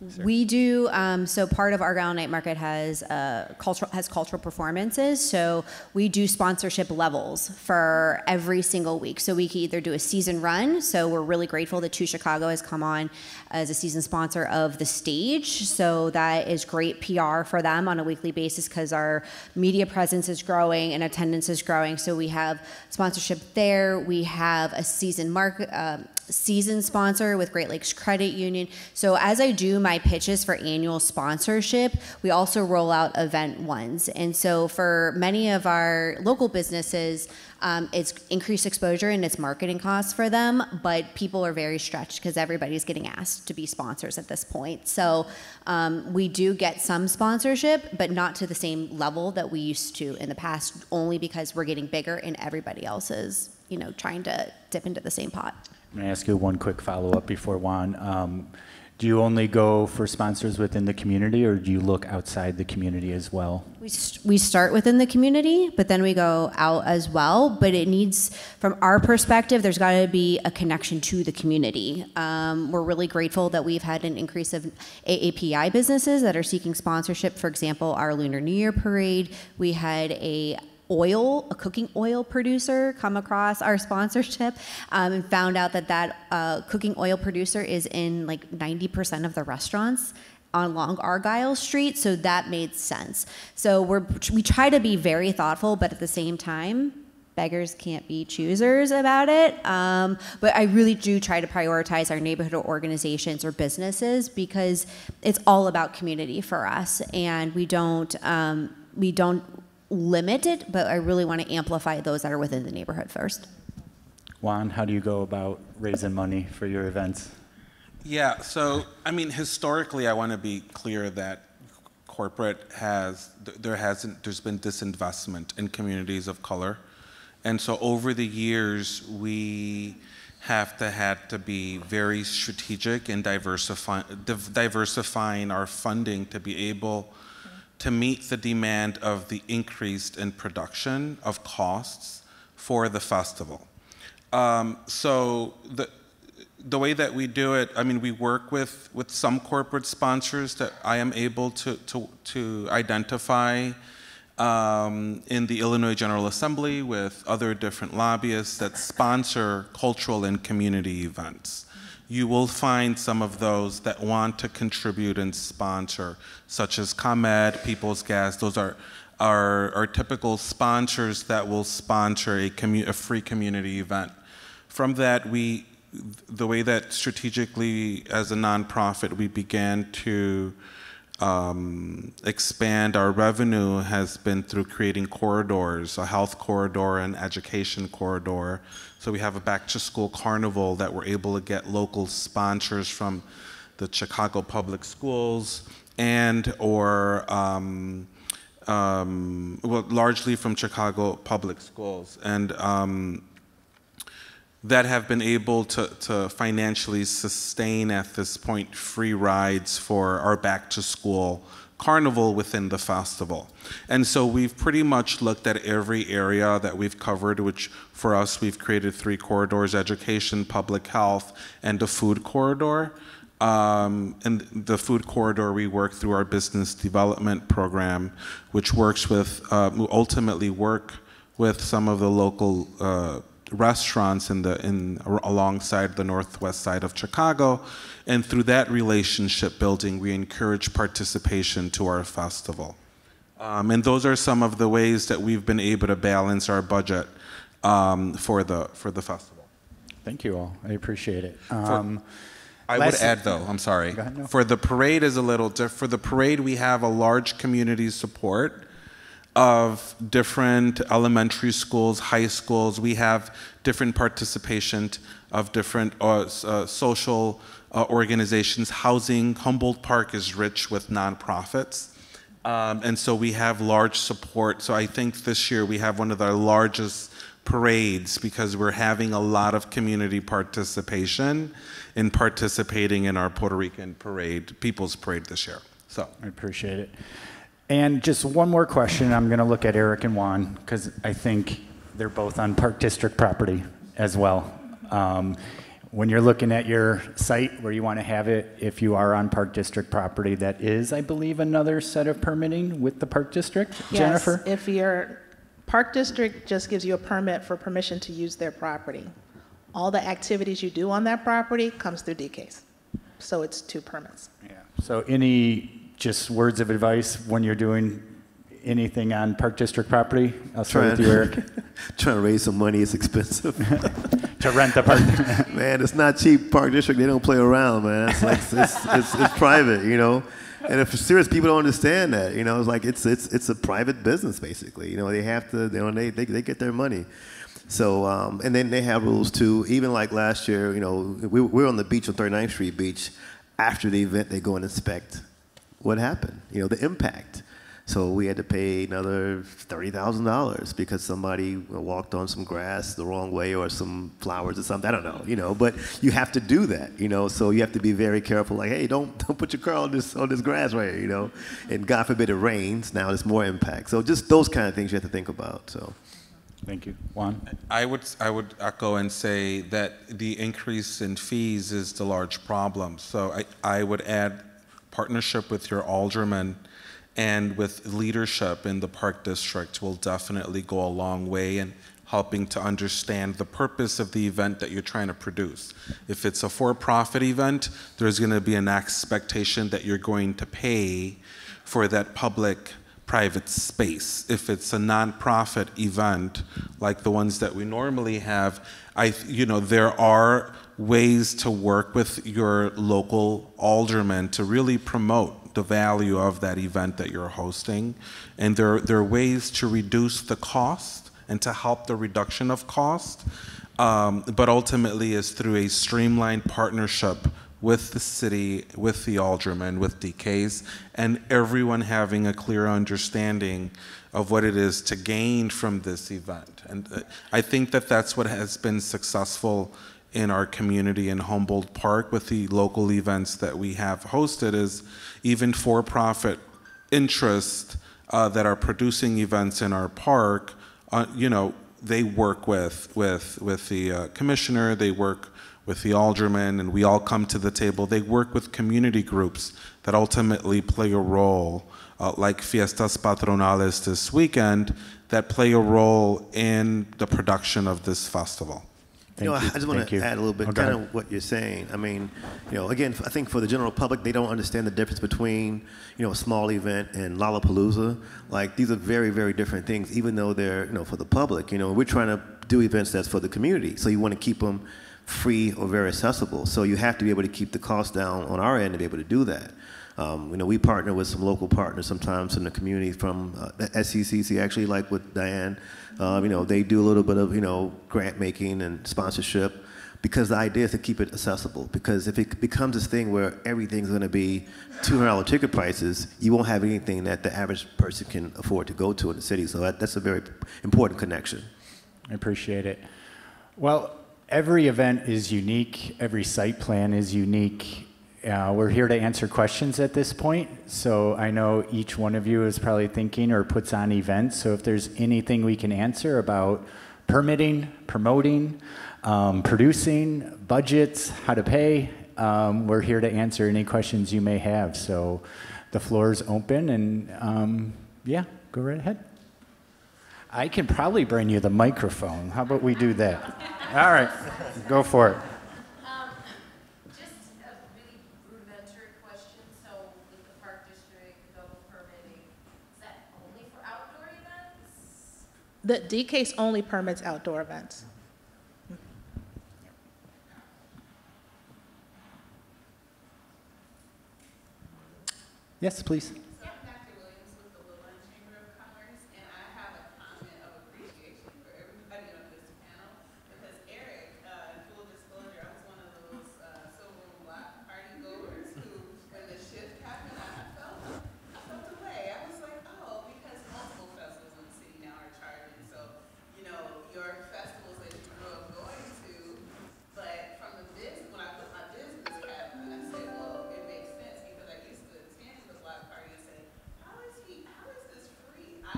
We do. Um, so part of Argyle Night Market has uh, cultural has cultural performances. So we do sponsorship levels for every single week. So we can either do a season run. So we're really grateful that Choose Chicago has come on as a season sponsor of the stage. So that is great PR for them on a weekly basis because our media presence is growing and attendance is growing. So we have sponsorship there. We have a season market. Uh, season sponsor with Great Lakes Credit Union. So as I do my pitches for annual sponsorship, we also roll out event ones. And so for many of our local businesses, um, it's increased exposure and it's marketing costs for them, but people are very stretched because everybody's getting asked to be sponsors at this point. So um, we do get some sponsorship, but not to the same level that we used to in the past, only because we're getting bigger and everybody else is, you know, trying to dip into the same pot. I'm going to ask you one quick follow-up before Juan. Um, do you only go for sponsors within the community, or do you look outside the community as well? We, st- we start within the community, but then we go out as well. But it needs, from our perspective, there's got to be a connection to the community. Um, we're really grateful that we've had an increase of AAPI businesses that are seeking sponsorship. For example, our Lunar New Year parade, we had a oil, a cooking oil producer, come across our sponsorship um, and found out that that uh, cooking oil producer is in like 90% of the restaurants on Long Argyle Street, so that made sense. So we're we try to be very thoughtful, but at the same time, beggars can't be choosers about it. Um, but I really do try to prioritize our neighborhood organizations or businesses because it's all about community for us, and we don't um, we don't limit it, but I really want to amplify those that are within the neighborhood first. Juan, how do you go about raising money for your events? Yeah, so I mean, historically, I want to be clear that corporate has there hasn't there's been disinvestment in communities of color, and so over the years we have to had to be very strategic in diversifying diversifying our funding to be able to meet the demand of the increased in production of costs for the festival. Um, so the the way that we do it, I mean, we work with with some corporate sponsors that I am able to to to identify. Um, in the Illinois General Assembly with other different lobbyists that sponsor cultural and community events you will find some of those that want to contribute and sponsor, such as ComEd, People's Gas. Those are our, our typical sponsors that will sponsor a, a free community event. From that, we, the way that strategically, as a nonprofit, we began to um, expand our revenue has been through creating corridors, a health corridor and education corridor. So we have a back to school carnival that we're able to get local sponsors from the Chicago Public Schools and or um, um, well, largely from Chicago Public Schools. And um, that have been able to, to financially sustain at this point free rides for our back to school carnival within the festival. And so we've pretty much looked at every area that we've covered, which for us, we've created three corridors education, public health, and a food corridor. Um, and the food corridor, we work through our business development program, which works with, uh, ultimately work with some of the local uh, restaurants in the in alongside the northwest side of Chicago, and through that relationship building, we encourage participation to our festival. Um, and those are some of the ways that we've been able to balance our budget um, for the for the festival. Thank you all. I appreciate it. Um, I would add, though, I'm sorry. Ahead, no. For the parade is a little different. For the parade, we have a large community support of different elementary schools, high schools. We have different participation of different uh, uh, social uh, organizations. Housing, Humboldt Park is rich with nonprofits. Um, and so we have large support. So I think this year we have one of our largest parades because we're having a lot of community participation in participating in our Puerto Rican parade, People's Parade this year. So I appreciate it. And just one more question. I'm going to look at Eric and Juan because I think They're both on Park District property as well. Um, When you're looking at your site where you want to have it, if you are on Park District property, that is, I believe, another set of permitting with the Park District, Jennifer? If your Park District just gives you a permit for permission to use their property. All the activities you do on that property comes through DCASE. So it's two permits. Yeah. So any just words of advice when you're doing anything on Park District property? I'll start with you, Eric. [laughs] Trying to raise some money is expensive. [laughs] To rent the park. [laughs] man, it's not cheap. Park District, they don't play around, man. It's like it's, it's, it's private, you know. And if serious people don't understand that, you know, it's like it's it's it's a private business basically. You know, they have to, you know, they they, they get their money. So um, and then they have rules too. Even like last year, you know, we, we were on the beach on 39th Street Beach. After the event, they go and inspect what happened. You know, the impact. So we had to pay another thirty thousand dollars because somebody walked on some grass the wrong way or some flowers or something. I don't know, you know. But you have to do that, you know. So you have to be very careful. Like, hey, don't [laughs] don't put your car on this on this grass right here, you know. And God forbid it rains. Now there's more impact. So just those kind of things you have to think about. So Thank you. Juan? I would, I would echo and say that the increase in fees is the large problem. So I, I would add partnership with your aldermen and with leadership in the Park District will definitely go a long way in helping to understand the purpose of the event that you're trying to produce. If it's a for-profit event, there's going to be an expectation that you're going to pay for that public private space. If it's a nonprofit event like the ones that we normally have, I you know there are ways to work with your local aldermen to really promote the value of that event that you're hosting and there there are ways to reduce the cost and to help the reduction of cost um, but ultimately is through a streamlined partnership with the city, with the aldermen, with DCASE, and everyone having a clear understanding of what it is to gain from this event. And uh, I think that that's what has been successful in our community in Humboldt Park with the local events that we have hosted is even for-profit interests uh, that are producing events in our park, uh, you know, they work with, with, with the uh, commissioner, they work with the alderman, and we all come to the table. They work with community groups that ultimately play a role, uh, like Fiestas Patronales this weekend, that play a role in the production of this festival. You know, I just want Thank to you. add a little bit, Oh, kind of what you're saying. I mean, you know, again, I think for the general public, they don't understand the difference between, you know, a small event and Lollapalooza. Like these are very, very different things, even though they're, you know, for the public. You know, we're trying to do events that's for the community, so you want to keep them free or very accessible. So you have to be able to keep the cost down on our end to be able to do that. Um, you know, we partner with some local partners sometimes in the community from uh, SCCC, actually, like with Diane. Um, you know, they do a little bit of, you know, grant making and sponsorship because the idea is to keep it accessible. Because if it becomes this thing where everything's going to be $200 ticket prices, you won't have anything that the average person can afford to go to in the city. So that, that's a very important connection. I appreciate it. Well, every event is unique, every site plan is unique. Uh, we're here to answer questions at this point, so I know each one of you is probably thinking or puts on events. So if there's anything we can answer about permitting, promoting, um, producing, budgets, how to pay, um, we're here to answer any questions you may have. So the floor is open, and um, yeah, go right ahead. I can probably bring you the microphone. How about we do that? All right, go for it. Um, just a really rudimentary question, so with the park district, the permitting, is that only for outdoor events? The DCASE only permits outdoor events. Yes, please.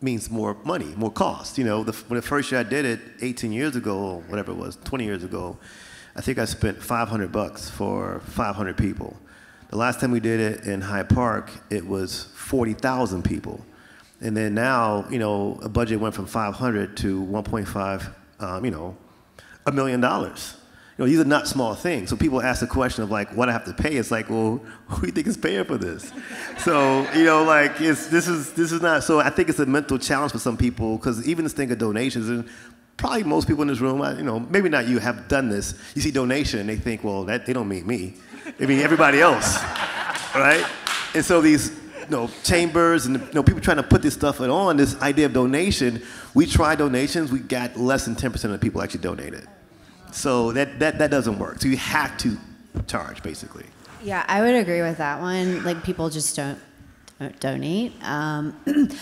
means more money, more cost. You know, the, when the first year I did it, 18 years ago, or whatever it was, 20 years ago, I think I spent 500 bucks for 500 people. The last time we did it in Hyde Park, it was 40,000 people. And then now, you know, a budget went from 500 to 1.5, um, you know, a million dollars. Know, these are not small things. So people ask the question of like, what I have to pay. It's like, well, [laughs] who do you think is paying for this? so you know, like, it's this is this is not. So I think it's a mental challenge for some people because even this thing of donations and probably most people in this room, you know, maybe not you, have done this. You see donation, they think, well, that they don't mean me. They mean everybody else, [laughs] right? And so these you know, chambers and you know, people trying to put this stuff on, this idea of donation, we tried donations, we got less than 10% of the people actually donated. So that, that, that doesn't work. So you have to charge, basically. Yeah, I would agree with that one. Like people just don't, donate. Um,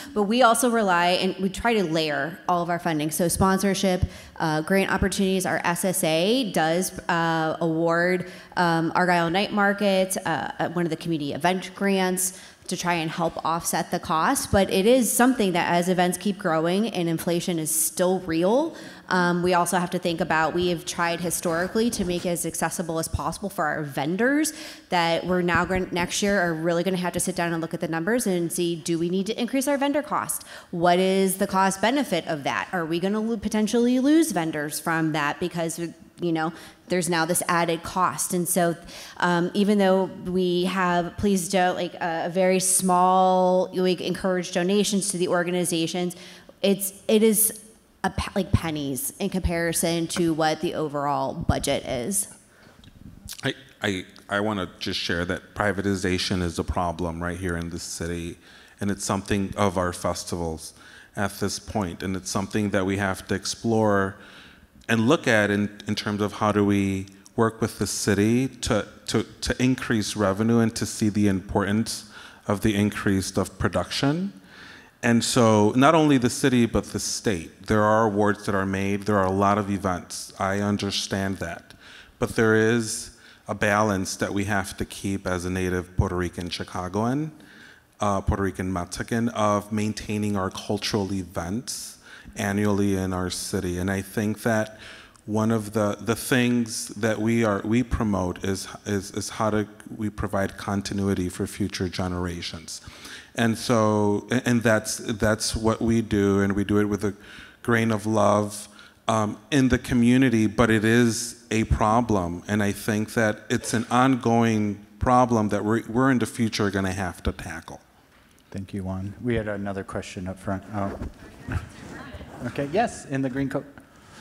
[clears throat] but we also rely and we try to layer all of our funding. So sponsorship, uh, grant opportunities. Our SSA does uh, award um, Argyle Night Market, uh, one of the community event grants to try and help offset the cost. But it is something that as events keep growing and inflation is still real, um, we also have to think about we have tried historically to make it as accessible as possible for our vendors that we're now going next year are really going to have to sit down and look at the numbers and see do we need to increase our vendor cost? What is the cost benefit of that? Are we going to potentially lose vendors from that because you know there's now this added cost? And so um, even though we have please don't like a, a very small we encourage donations to the organizations it's it is a, like pennies in comparison to what the overall budget is I, I, I want to just share that privatization is a problem right here in this city, and it's something of our festivals at this point, and it's something that we have to explore and look at in, in terms of how do we work with the city to, to, to increase revenue and to see the importance of the increase of production. And so, not only the city, but the state. There are awards that are made, there are a lot of events. I understand that. But there is a balance that we have to keep as a native Puerto Rican Chicagoan, uh, Puerto Rican Mexican, of maintaining our cultural events annually in our city. And I think that one of the, the things that we are we promote is, is is how do we provide continuity for future generations and so and that's that's what we do and we do it with a grain of love um, in the community but it is a problem and i think that it's an ongoing problem that we're, we're in the future going to have to tackle Thank you, Juan. We had another question up front. Oh. [laughs] Okay, yes, in the green coat,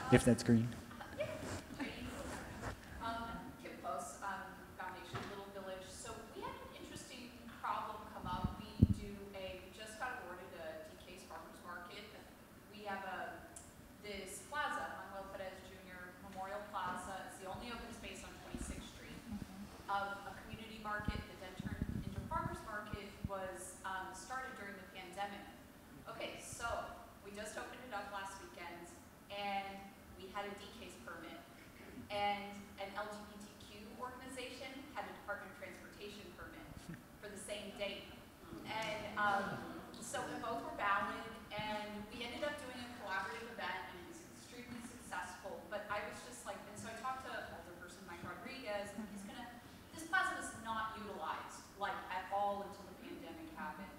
if that's green. Um, Kim Close, um, Foundation Little Village. So we had an interesting problem come up. We do a, we just got awarded a DCASE Farmers Market. We have a, this plaza, Manuel Perez Jr. Memorial Plaza. It's the only open space on Twenty-Sixth Street. Of a community market that then turned into a farmer's market was, um, started during the pandemic. Okay, so we just opened it up last weekend and we had a DCASE permit. And an LGBTQ organization had a Department of Transportation permit for the same date. And, um, so both were valid and we ended up doing a collaborative event and it was extremely successful. But I was just like, and so I talked to Alderperson Mike Rodriguez and he's gonna, this plaza was not utilized like at all until the pandemic happened.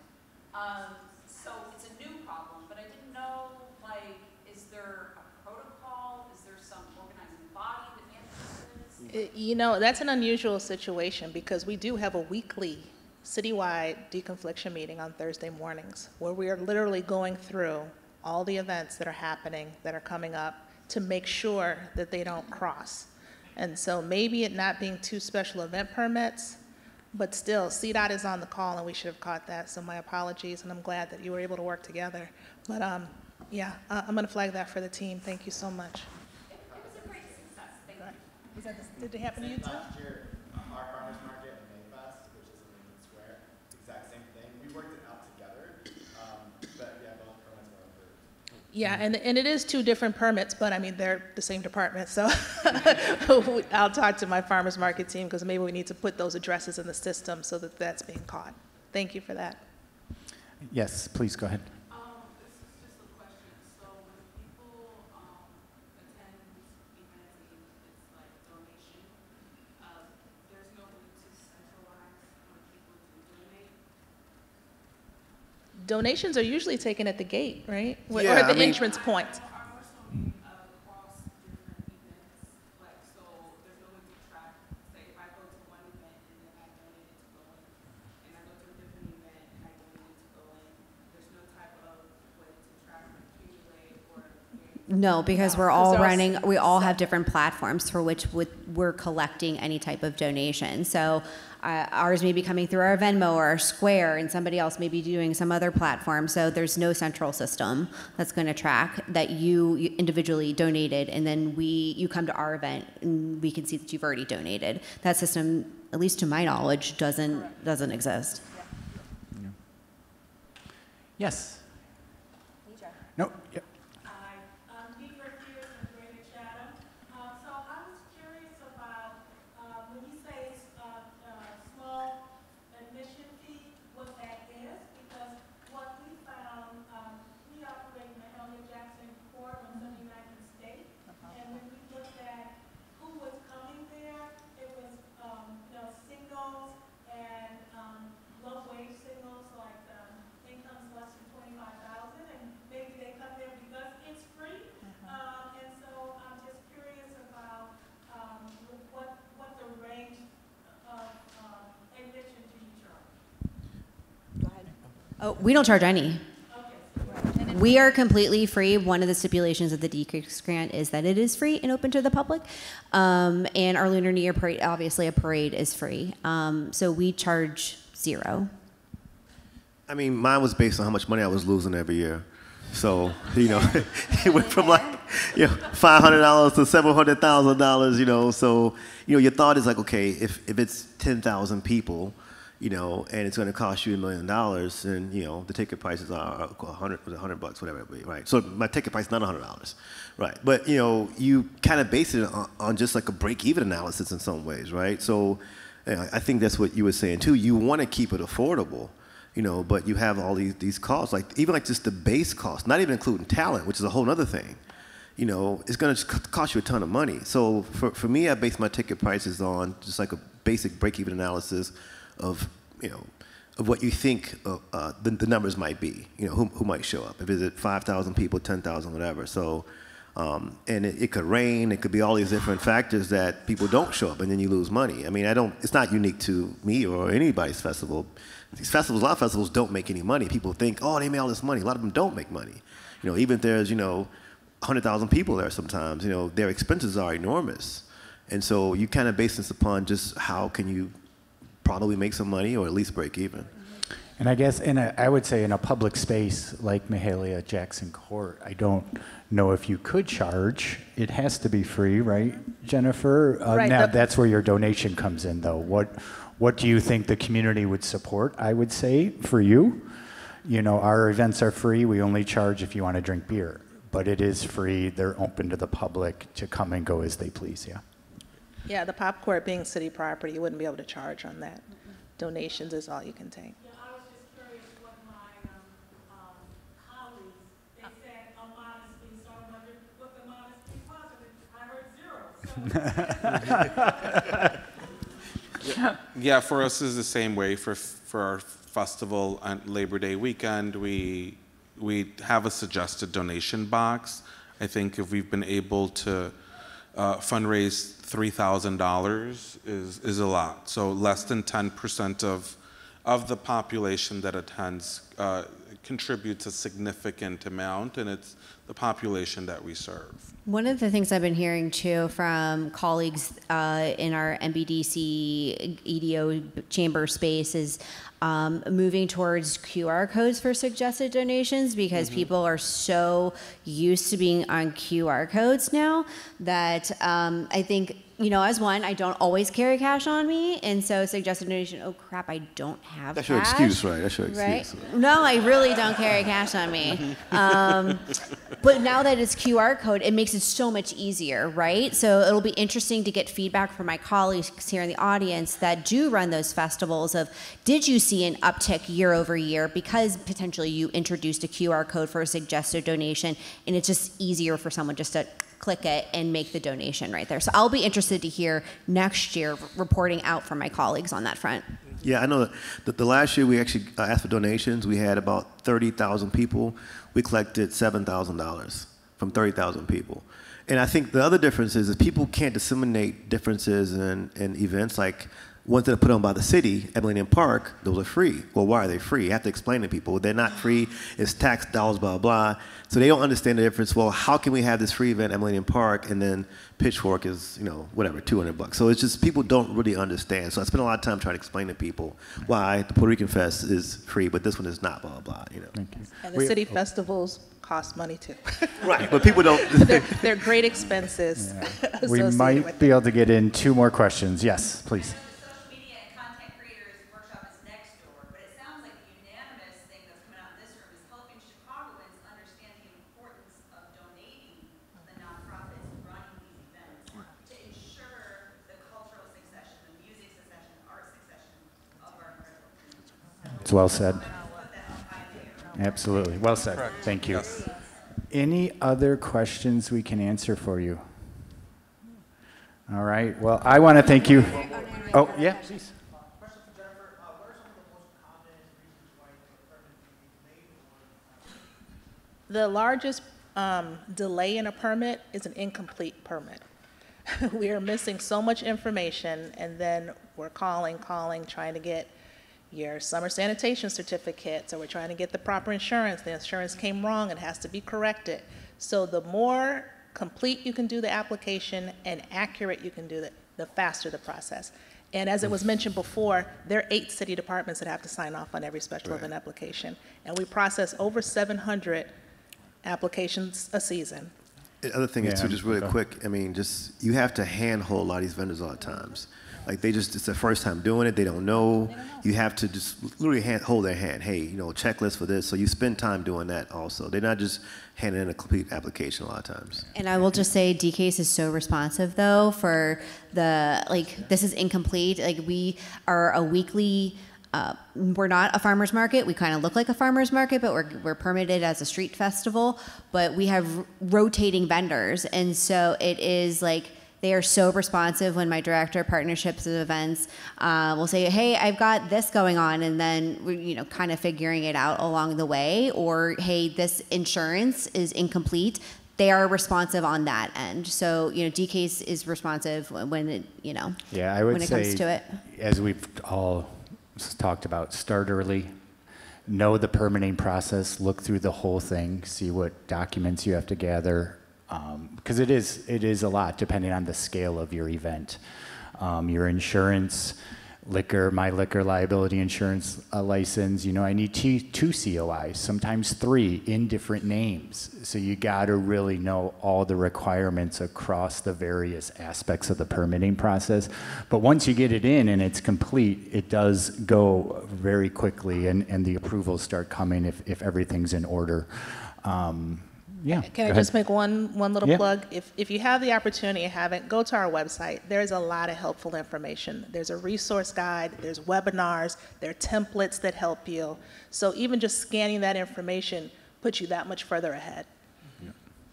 Um, so it's a new problem, but I didn't know, like, is there a protocol? Is there some organizing body that manages this? Uh, You know, that's an unusual situation because we do have a weekly citywide deconfliction meeting on Thursday mornings where we are literally going through all the events that are happening, that are coming up, to make sure that they don't cross. And so maybe it not being two special event permits, but still, CDOT is on the call and we should have caught that. So my apologies, and I'm glad that you were able to work together. But um, yeah, I'm going to flag that for the team. Thank you so much. It, it was a great success, thank you. Is that, did it happen to you too? Last year, uh, our farmers market and Mayfest, which is in Union Square, exact same thing. We worked it out together, um, but yeah, both permits were approved. Yeah, and, and it is two different permits, but I mean, they're the same department, so [laughs] [laughs] I'll talk to my farmer's market team, because maybe we need to put those addresses in the system so that that's being caught. Thank you for that. Yes, please go ahead. Um, this is just a question. So when people, um, attend events, and it's like donation, uh, there's no way to centralize when people do donate. Donations are usually taken at the gate, right? Or Yeah, at I the mean- entrance point. Are more so being across different events, like, so there's no way to track, say, if I go to one event and then I donated to go in, and I go to a different event and I donated to go in, there's no type of way to track or accumulate or. No, because we're all running, we all have different platforms for which would- we're collecting any type of donation. So uh, ours may be coming through our Venmo or our Square, and somebody else may be doing some other platform. So there's no central system that's going to track that you individually donated, and then we, you come to our event, and we can see that you've already donated. That system, at least to my knowledge, doesn't, doesn't exist. Yes. No, yeah. Hi, I'm Deidre Pierce from Greater Chatham. Uh, so I was curious about, uh, when you say, uh, uh, small admission fee, what that is, because what we found, um, we operate Mahalia Jackson Court on Seventy-ninth and State. And when we looked at who was coming there, it was, um, you know, singles and, um, low-wage singles, like, um, incomes less than twenty-five thousand, and maybe they come there because it's free. Um, and so I'm just curious about, um, what, what the range of, um, admission do you charge? Oh, we don't charge any. We are completely free. One of the stipulations of the DCASE grant is that it is free and open to the public. Um, and our Lunar New Year parade, obviously, a parade is free. Um, so we charge zero. I mean, mine was based on how much money I was losing every year. So, you know, [laughs] it went from like, you know, $500 to $700,000, you know. So, you know, your thought is like, okay, if, if it's 10,000 people, you know, and it's going to cost you a million dollars, and, you know, the ticket prices uh, are 100, was 100 bucks, whatever it be, right? So my ticket price is not $100, right? But, you know, you kind of base it on, on just like a break-even analysis in some ways, right? So yeah, I think that's what you were saying too. You want to keep it affordable you know, but you have all these, these costs, like even like just the base cost, not even including talent, which is a whole other thing, you know, it's going to cost you a ton of money. So for, for me, I base my ticket prices on just like a basic break-even analysis of, you know, of what you think uh, uh, the, the numbers might be, you know, who, who might show up. If it's 5,000 people, 10,000, whatever. So, um, and it, it could rain, it could be all these different factors that people don't show up and then you lose money. I mean, I don't, it's not unique to me or anybody's festival. These festivals, a lot of festivals don't make any money. People think, oh, they made all this money. A lot of them don't make money. You know, even if there's, you know, 100,000 people there sometimes, you know, their expenses are enormous. And so you kind of base this upon just how can you probably make some money or at least break even. And I guess in a, I would say in a public space like Mahalia Jackson Court, I don't know if you could charge. It has to be free, right, Jennifer? Uh, Right, now but- that's where your donation comes in, though. What what do you think the community would support? I would say for you, you know, our events are free. We only charge if you want to drink beer, but it is free. They're open to the public to come and go as they please. Yeah. Yeah, the pop court being city property, you wouldn't be able to charge on that. Donations is all you can take. Yeah, I was just curious what my, um, um, colleagues, they said a modest fee, so I wondered what the modest fee was, and I heard zero. [laughs] Yeah, for us is the same way. For for our festival on Labor Day weekend, we we have a suggested donation box. I think if we've been able to uh, fundraise three thousand dollars is is a lot. So less than ten percent of of the population that attends uh, contributes a significant amount, and it's the population that we serve. One of the things I've been hearing too from colleagues uh, in our MBDC EDO chamber space is um, moving towards QR codes for suggested donations because people are so used to being on QR codes now that um, I think, you know, as one, I don't always carry cash on me. And so suggested donation, oh crap, I don't have That's cash. your excuse, right? That's your excuse. Right? excuse. No, I really don't carry cash on me. [laughs] Um, but now that it's QR code, it makes it so much easier, right? So it'll be interesting to get feedback from my colleagues here in the audience that do run those festivals of did you see an uptick year over year because potentially you introduced a QR code for a suggested donation and it's just easier for someone just to click it and make the donation right there. So I'll be interested to hear next year reporting out from my colleagues on that front. Yeah, I know that the, last year we actually uh, asked for donations. We had about 30,000 people. We collected $7,000 from 30,000 people. And I think the other difference is that people can't disseminate differences in, in events like ones that are put on by the city at Millennium Park, those are free. Well, why are they free? You have to explain to people. They're not free. It's tax dollars, blah, blah. So they don't understand the difference. Well, how can we have this free event at Millennium Park and then Pitchfork is, you know, whatever, 200 bucks. So it's just people don't really understand. So I spend a lot of time trying to explain to people why the Puerto Rican Fest is free, but this one is not, blah, blah, blah, you know. Thank you. And the We- city oh. festivals cost money too. [laughs] Right, but people don't. They're, [laughs] [laughs] they're great expenses We might with be able to get in two more questions. Yes, please. The social media and content creators workshop is next door, but it sounds like the unanimous thing that's coming out in this room is helping Chicagoans understand the importance of donating to the nonprofits running these events to ensure the cultural succession, the music succession, the art succession of our incredible community. It's well said. Absolutely. Well said. Thank you. Any other questions we can answer for you? All right. Well, I want to thank you. Oh, yeah, please. Question for Jennifer, uh, what are some of the most common reasons why a permit is delayed or The largest um, delay in a permit is an incomplete permit. [laughs] we are missing so much information, and then we're calling, calling, trying to get your summer sanitation certificate. So we're trying to get the proper insurance. The insurance came wrong, it has to be corrected. So the more complete you can do the application and accurate you can do it, the faster the process. And as it was mentioned before, there are eight city departments that have to sign off on every special event application. And we process over 700 applications a season. The other thing is too, just really okay. quick. I mean, just you have to handhold a lot of these vendors all the times. Like they just it's their first time doing it. They don't know. You have to just literally hand, hold their hand. Hey, you know, checklist for this. So you spend time doing that also. They're not just handing in a complete application a lot of times. And I will just say DCase is so responsive though for the like this is incomplete. Like we are a weekly uh, we're not a farmers market. We kind of look like a farmers market, but we're, we're permitted as a street festival. But we have rotating vendors, and so it is like they are so responsive when my director of partnerships and events uh, will say, "Hey, I've got this going on," and then you know, kind of figuring it out along the way, or "Hey, this insurance is incomplete." They are responsive on that end. So you know, DCase is responsive when when it you know Yeah, I would when it say, comes to it. as we've all talked about, start early, know the permitting process, look through the whole thing, see what documents you have to gather, because it is it is a lot depending on the scale of your event, um, your insurance. Liquor, my liquor liability insurance uh, license. You know, I need two, two COIs, sometimes three in different names. So you got to really know all the requirements across the various aspects of the permitting process. But once you get it in and it's complete, it does go very quickly, and, and the approvals start coming if, if everything's in order. Um, yeah. Can I just make one, one little Yeah. plug? If, if you have the opportunity and haven't, go to our website. There's a lot of helpful information. There's a resource guide, there's webinars, there are templates that help you. So even just scanning that information puts you that much further ahead.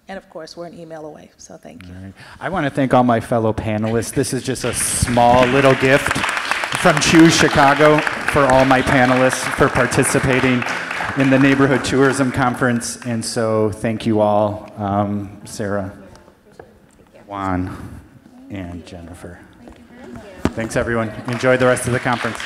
And of course, we're an email away, so thank you. Right. I want to thank all my fellow panelists. This is just a small little gift from Choose Chicago for all my panelists for participating in the Neighborhood Tourism Conference. And so thank you all, um, Sarah, Juan, and Jennifer. Thanks, everyone. Enjoy the rest of the conference.